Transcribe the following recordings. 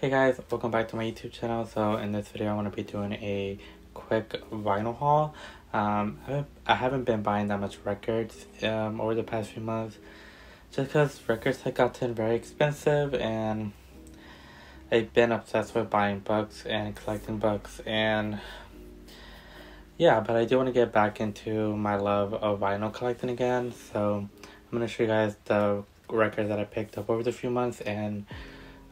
Hey guys, welcome back to my YouTube channel. So in this video, I want to be doing a quick vinyl haul. Um, I haven't, I haven't been buying that much records um, over the past few months, just because records have gotten very expensive, and I've been obsessed with buying books and collecting books, and yeah, but I do want to get back into my love of vinyl collecting again. So I'm gonna show you guys the records that I picked up over the few months and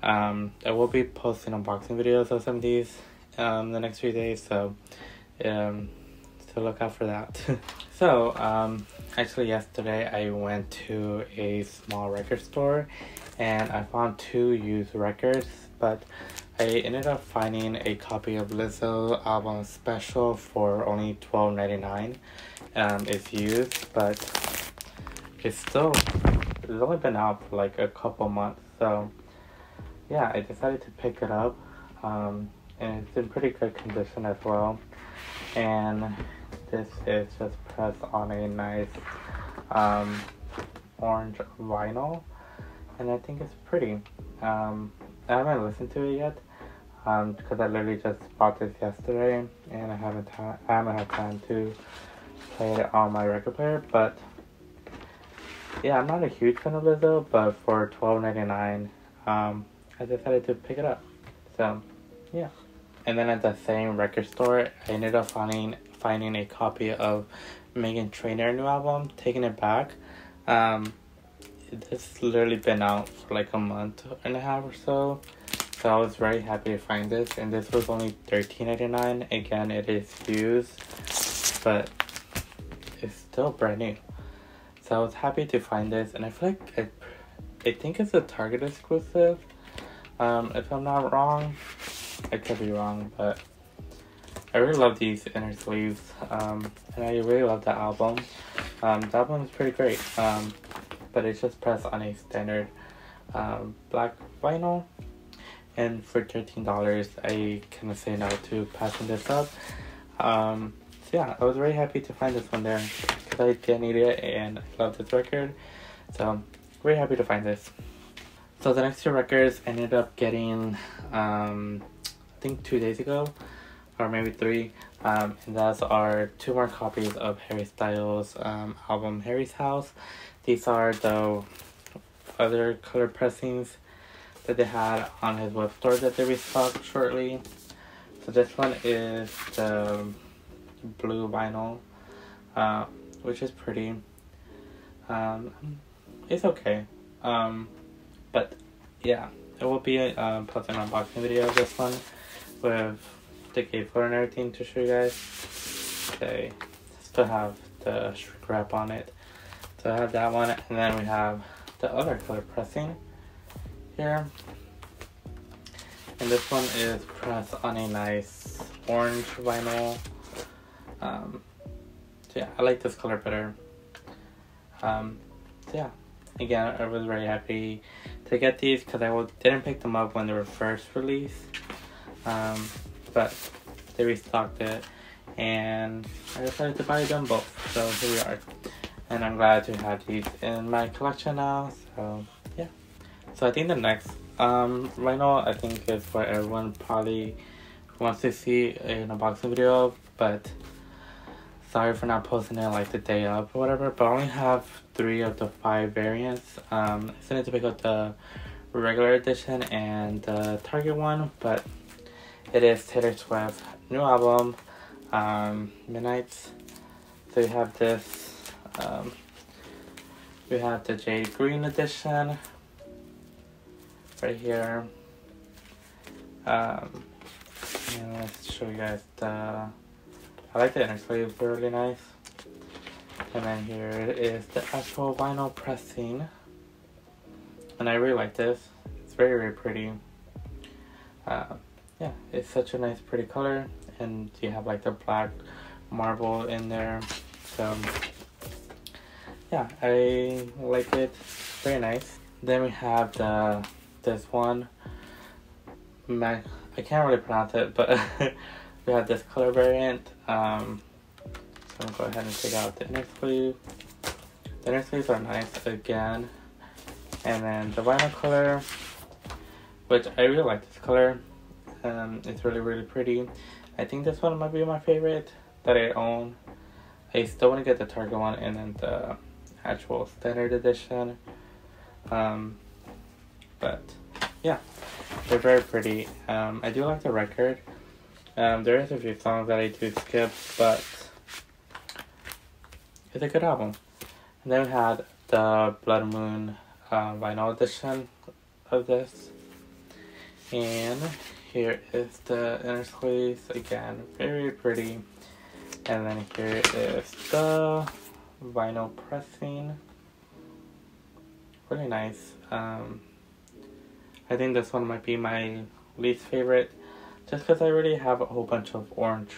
um, I will be posting unboxing videos of some of these um, the next few days, so um, so look out for that. so um, actually yesterday I went to a small record store and I found two used records, but I ended up finding a copy of Lizzo album special for only twelve ninety nine. Um, it's used, but it's still it's only been out for like a couple months, so yeah, I decided to pick it up. Um, and it's in pretty good condition as well. And this is just pressed on a nice um, orange vinyl. And I think it's pretty. Um, I haven't listened to it yet because um, I literally just bought this yesterday and I haven't I haven't had time to play it on my record player. But yeah, I'm not a huge fan of Lizzo, but for twelve ninety nine, um, I decided to pick it up. So, yeah. And then at the same record store, I ended up finding finding a copy of Meghan Trainor new album, Taking It Back. Um, it's literally been out for like a month and a half or so. So I was very happy to find this, and this was only thirteen ninety nine. Again, it is used, but it's still brand new. So I was happy to find this, and I feel like I, I think it's a Target exclusive. Um, if I'm not wrong, I could be wrong, but I really love these inner sleeves, um, and I really love the album. Um, the album is pretty great, um, but it's just pressed on a standard um, black vinyl. And for $13, I of say no to passing this up. Um, so yeah, I was very happy to find this one there because I did need it and I love this record. So, very happy to find this. So the next two records ended up getting, um, I think two days ago, or maybe three, um, and those are two more copies of Harry Styles' um, album Harry's House. These are the other color pressings that they had on his web store that they restocked shortly. So this one is the blue vinyl, uh, which is pretty. Um, it's okay. Um, but yeah, it will be um, posting an unboxing video of this one with the gatefold and everything to show you guys. They still have the shrink wrap on it. So I have that one, and then we have the other color pressing here. And this one is pressed on a nice orange vinyl. Um, so yeah, I like this color better. Um, so yeah, again, I was very happy to get these because I didn't pick them up when they were first released. Um, but they restocked it and I decided to buy them both. So here we are. And I'm glad to have these in my collection now. So yeah. So I think the next um, vinyl I think is what everyone probably wants to see in a unboxing video, but sorry for not posting it like the day up or whatever, but I only have three of the five variants. Um, I still need to pick up the regular edition and the Target one, but it is Taylor Swift new album, um, Midnights. So we have this, um, we have the Jade Green edition right here. Um, and let's show you guys the I like the inner sleeve, really nice. And then here is the actual vinyl pressing. And I really like this. It's very, very pretty. Uh, yeah, it's such a nice, pretty color. And you have like the black marble in there. So, yeah, I like it. Very nice. Then we have the this one. I can't really pronounce it, but we have this color variant. Um, so I'm gonna go ahead and take out the inner sleeve. The inner sleeves are nice again. And then the vinyl color, which I really like this color. Um, it's really really pretty. I think this one might be my favorite that I own. I still want to get the Target one and then the actual standard edition. Um, but yeah, they're very pretty. Um, I do like the record. Um, there is a few songs that I do skip, but it's a good album. And then we had the Blood Moon uh, vinyl edition of this. And here is the inner sleeves again, very pretty. And then here is the vinyl pressing. Really nice. Um, I think this one might be my least favorite, just because I already have a whole bunch of orange,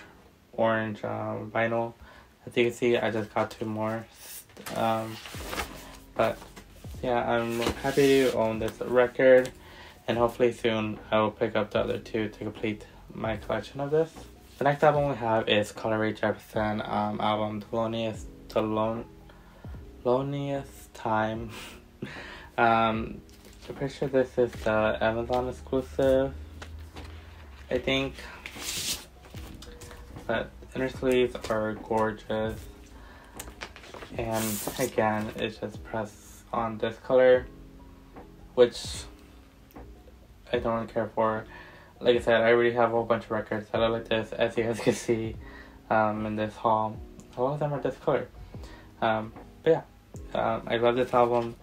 orange um, vinyl. As you can see, I just got two more. Um, but yeah, I'm happy to own this record, and hopefully soon I will pick up the other two to complete my collection of this. The next album we have is Carly Rae Jepsen um, album, The Loneliest, The Lone, Loneliest Time. um, I'm pretty sure this is the Amazon exclusive. I think. But inner sleeves are gorgeous. And again, it's just pressed on this color, which I don't really care for. Like I said, I already have a whole bunch of records that are like this, as you guys can see um, in this haul. A lot of them are this color. Um, but yeah, um, I love this album.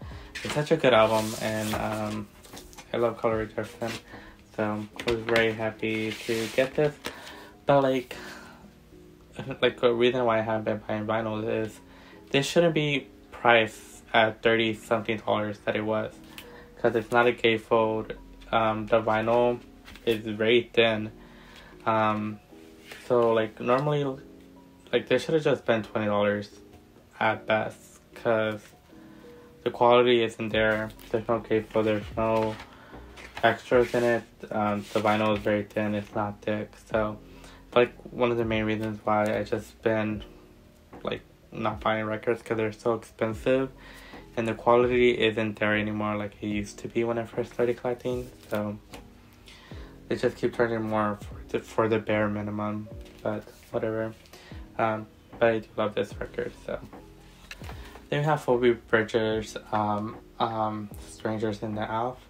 It's such a good album, and um, I love Carly Rae Jepsen. So I was very happy to get this. But like, like the reason why I haven't been buying vinyl is this shouldn't be priced at thirty something dollars that it was, because it's not a gatefold. Um, the vinyl is very thin. Um, so like normally, like they should have just been twenty dollars at best, because the quality isn't there. There's no gatefold. There's no extras in it. Um, the vinyl is very thin. It's not thick. So, like one of the main reasons why I just been like not buying records because they're so expensive, and the quality isn't there anymore like it used to be when I first started collecting. So they just keep charging more for the for the bare minimum. But whatever. Um, but I do love this record. So then we have Phoebe Bridgers, um, um, Strangers in the Alps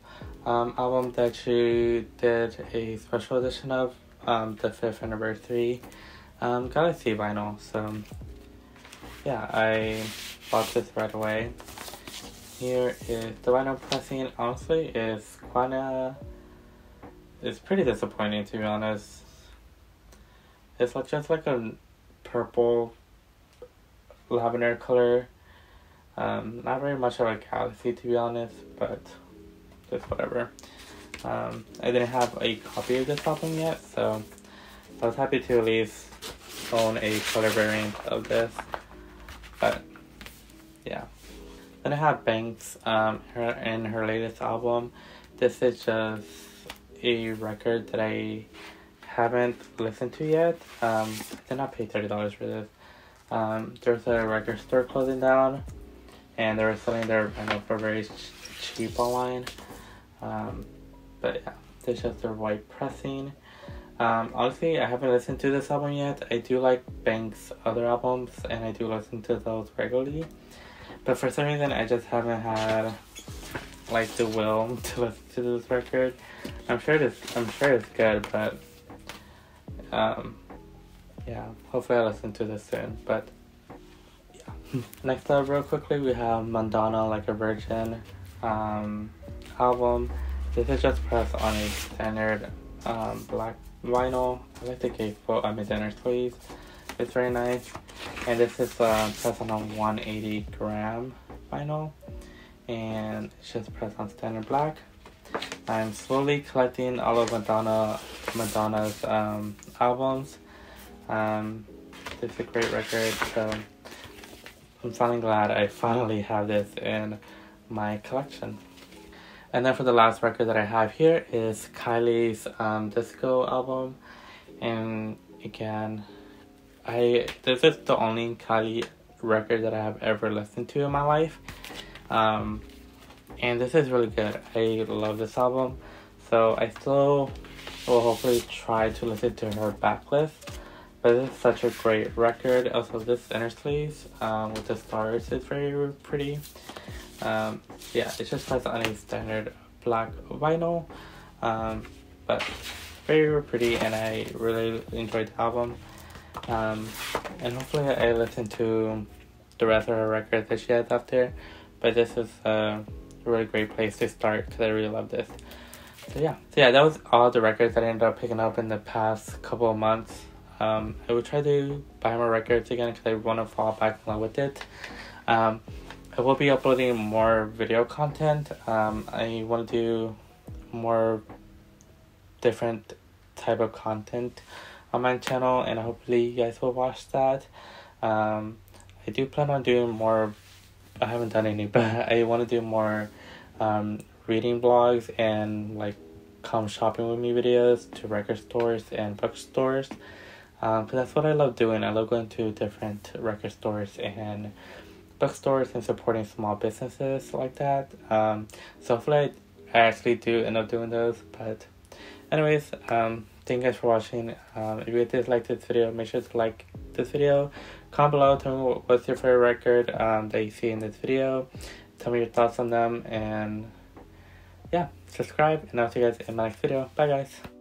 um, album that you did a special edition of um, the fifth anniversary um, Galaxy vinyl. So yeah, I bought this right away. Here is the vinyl pressing. Honestly, is quite a. It's pretty disappointing to be honest. It's like just like a purple lavender color. Um, not very much of a galaxy to be honest, but just whatever. Um, I didn't have a copy of this album yet, so I was happy to at least own a color variant of this. But yeah. Then I have Banks um, her, in her latest album. This is just a record that I haven't listened to yet. Um, I did not pay $30 for this. Um, there's a record store closing down, and they were selling their vinyl for very cheap online. Um, but yeah, this is their white pressing. Um, honestly, I haven't listened to this album yet. I do like Banks' other albums, and I do listen to those regularly. But for some reason, I just haven't had like the will to listen to this record. I'm sure it's I'm sure it's good, but um, yeah, hopefully I'll listen to this soon. But yeah, next up, real quickly, we have Madonna like a Virgin um, album. This is just pressed on a standard um, black vinyl. I like the gatefold, I mean, inner sleeves. It's very nice. And this is uh, pressed on a 180 gram vinyl. And it's just pressed on standard black. I'm slowly collecting all of Madonna Madonna's um, albums. Um, this is a great record, so I'm finally glad I finally have this in my collection. And then for the last record that I have here is Kylie's um, disco album. And again, I this is the only Kylie record that I have ever listened to in my life. Um, and this is really good. I love this album. So I still will hopefully try to listen to her backlist. But this is such a great record. Also, this inner sleeves um, with the stars is very pretty. Um, yeah, it just has on a standard black vinyl, um, but very pretty, and I really enjoyed the album. Um, and hopefully, I listen to the rest of her records that she has out there. But this is a really great place to start because I really love this. So yeah, so yeah, that was all the records that I ended up picking up in the past couple of months. Um, I will try to buy more records again because I want to fall back in love with it. Um, I will be uploading more video content. Um, I want to do more different type of content on my channel, and hopefully you guys will watch that. Um, I do plan on doing more. I haven't done any, but I want to do more um, reading blogs and like come shopping with me videos to record stores and bookstores. Um, cause that's what I love doing. I love going to different record stores and bookstores and supporting small businesses like that. Um, so hopefully I actually do end up doing those. But anyways, um, thank you guys for watching. Um, if you did like this video, make sure to like this video. Comment below, tell me what's your favorite record um, that you see in this video. Tell me your thoughts on them and yeah, subscribe and I'll see you guys in my next video. Bye guys.